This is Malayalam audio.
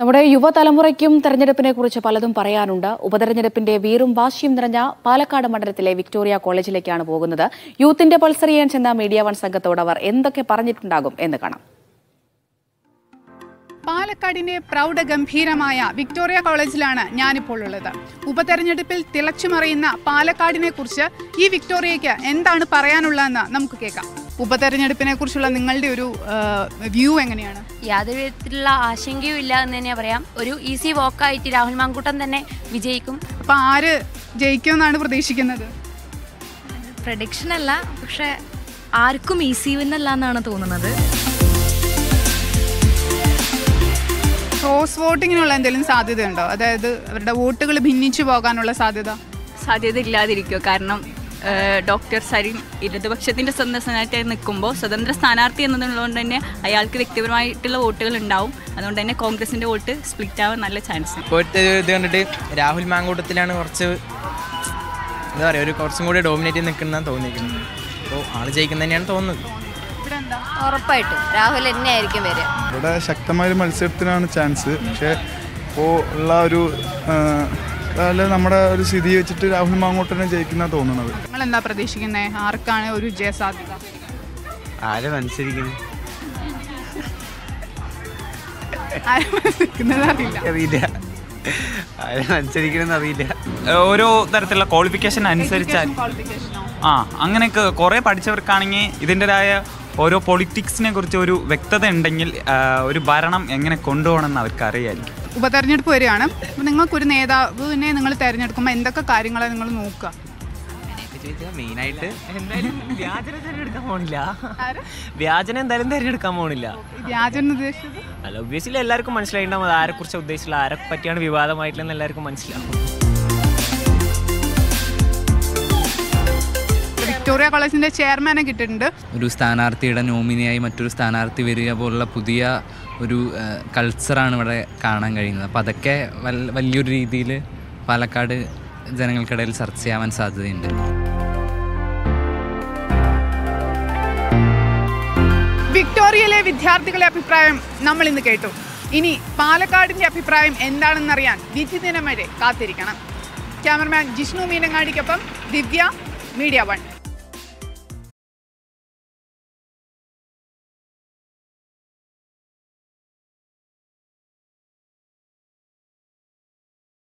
നമ്മുടെ യുവതലമുറയ്ക്കും തെരഞ്ഞെടുപ്പിനെ കുറിച്ച് പലതും പറയാനുണ്ട്. ഉപതെരഞ്ഞെടുപ്പിന്റെ വീറും വാശിയും നിറഞ്ഞ പാലക്കാട് മണ്ഡലത്തിലെ വിക്ടോറിയ കോളേജിലേക്കാണ് പോകുന്നത്. യൂത്തിന്റെ പൾസർ ചെയ്യാൻ ചെന്ന മീഡിയ വൺ സംഘത്തോട് അവർ എന്തൊക്കെ പറഞ്ഞിട്ടുണ്ടാകും എന്ന് കാണാം. പാലക്കാടിന്റെ പ്രൗഢഗംഭീരമായ വിക്ടോറിയ കോളേജിലാണ് ഞാനിപ്പോൾ ഉള്ളത്. ഉപതെരഞ്ഞെടുപ്പിൽ തിളച്ചുമറിയുന്ന പാലക്കാടിനെ കുറിച്ച് ഈ വിക്ടോറിയയ്ക്ക് എന്താണ് പറയാനുള്ളതെന്ന് നമുക്ക് കേൾക്കാം. ഉപതെരഞ്ഞെടുപ്പിനെ കുറിച്ചുള്ള നിങ്ങളുടെ ഒരു വ്യൂ എങ്ങനെയാണ്? യാതൊരു വിധത്തിലുള്ള ആശങ്കയും ഇല്ല എന്ന് തന്നെ പറയാം. ഒരു ഈസി വോക്കായിട്ട് രാഹുൽ മാങ്കൂട്ടം തന്നെ വിജയിക്കും. അപ്പൊ ആര് ജയിക്കുമെന്നാണ് പ്രതീക്ഷിക്കുന്നത്? പ്രഡിക്ഷൻ അല്ല പക്ഷെ ആർക്കും ഈസി വിന്നല്ല എന്നാണ് തോന്നുന്നത്. ക്രോസ് വോട്ടിങ്ങിനുള്ള എന്തെങ്കിലും സാധ്യതയുണ്ടോ? അതായത് അവരുടെ വോട്ടുകൾ ഭിന്നിച്ചു പോകാനുള്ള സാധ്യത? സാധ്യത ഇല്ലാതിരിക്കുമോ കാരണം ഡോക്ടർ സരീം ഇടതുപക്ഷത്തിന്റെ സ്വന്തം സ്ഥാനാർത്ഥിയായി നിൽക്കുമ്പോൾ സ്വതന്ത്ര സ്ഥാനാർത്ഥി എന്നതുകൊണ്ട് തന്നെ അയാൾക്ക് വ്യക്തിപരമായിട്ടുള്ള വോട്ടുകൾ ഉണ്ടാവും. അതുകൊണ്ട് തന്നെ കോൺഗ്രസിന്റെ വോട്ട് സ്പ്ലിറ്റ് ആവാൻ നല്ല ചാൻസ് ഇപ്പോഴത്തെ ഇത് കണ്ടിട്ട് രാഹുൽ മാങ്കൂട്ടത്തിലാണ് കുറച്ച് എന്താ പറയുക ഒരു കുറച്ചും കൂടി ഡോമിനേറ്റ് ചെയ്ത് നിൽക്കുന്ന തോന്നിയിരിക്കുന്നത് അപ്പോൾ ആൾ ജയിക്കുന്ന തന്നെയാണ് തോന്നുന്നത്. ഉറപ്പായിട്ടും. രാഹുൽ തന്നെ ആയിരിക്കും വരിക. ഇവിടെ ശക്തമായ ഒരു മത്സരത്തിനാണ് ചാൻസ് പക്ഷേ ഇപ്പോൾ ഉള്ള ഒരു അല്ല നമ്മുടെ ഒരു സ്ഥിതി വെച്ചിട്ട് രാഹുൽ മാങ്ങോട്ടനെ ജയിക്കുന്ന തോന്നുന്നത്. നിങ്ങൾ എന്താ പ്രതീക്ഷിക്കുന്നത് ആർക്കാണ് ഒരു വിജയ സാധ്യത ആരും അറിയില്ല. ആരെ മത്സരിക്കണമെന്ന് അറിയില്ല. ഓരോ തരത്തിലുള്ള ക്വാളിഫിക്കേഷൻ അനുസരിച്ചാൽ ആ അങ്ങനെയൊക്കെ കുറേ പഠിച്ചവർക്കാണെങ്കിൽ ഇതിന്റെതായ ഓരോ പൊളിറ്റിക്സിനെ കുറിച്ച് ഒരു വ്യക്തത ഉണ്ടെങ്കിൽ ഒരു ഭരണം എങ്ങനെ കൊണ്ടുപോകണമെന്ന് അവർക്ക് അറിയായിരിക്കും ഉപതെരഞ്ഞെടുപ്പ് വരികയാണ്. അപ്പോൾ നിങ്ങൾക്കൊരു നേതാവിനെ നിങ്ങൾ തിരഞ്ഞെടുക്കുമ്പോൾ എന്തൊക്കെ കാര്യങ്ങളാണ് നിങ്ങൾ നോക്കുക? മെയിനായിട്ട് എന്തായാലും വ്യാജനം തിരഞ്ഞെടുക്കാൻ പോണില്ല. വ്യാജനം എന്തായാലും തിരഞ്ഞെടുക്കാൻ പോണില്ല. അല്ല ഒബ്വിയസ്ലി എല്ലാവർക്കും മനസ്സിലായിട്ടുണ്ടാവും അത് ആരെ കുറിച്ച് ഉദ്ദേശിച്ചില്ല ആരെ പറ്റിയാണ് വിവാദമായിട്ടില്ലെന്ന് എല്ലാവർക്കും മനസ്സിലാവും. വിക്ടോറിയ കോളേജിന്റെ ചെയർമാനെ കിട്ടിയിട്ടുണ്ട്. ഒരു സ്ഥാനാർത്ഥിയുടെ നോമിനിയായി മറ്റൊരു സ്ഥാനാർത്ഥി വരിക പോലുള്ള പുതിയ ഒരു കൾച്ചറാണ് ഇവിടെ കാണാൻ കഴിയുന്നത്. അപ്പോൾ അതൊക്കെ വലിയൊരു രീതിയിൽ പാലക്കാട് ജനങ്ങൾക്കിടയിൽ ചർച്ച ചെയ്യാൻ സാധ്യതയുണ്ട്. വിക്ടോറിയയിലെ വിദ്യാർത്ഥികളുടെ അഭിപ്രായം നമ്മൾ ഇന്ന് കേട്ടു. ഇനി പാലക്കാടിന്റെ അഭിപ്രായം എന്താണെന്നറിയാൻ വിധി ദിനം വരെ കാത്തിരിക്കണം. ക്യാമറമാൻ ജിഷ്ണു മീനങ്ങാടിക്കൊപ്പം ദിവ്യ മീഡിയ വൺ.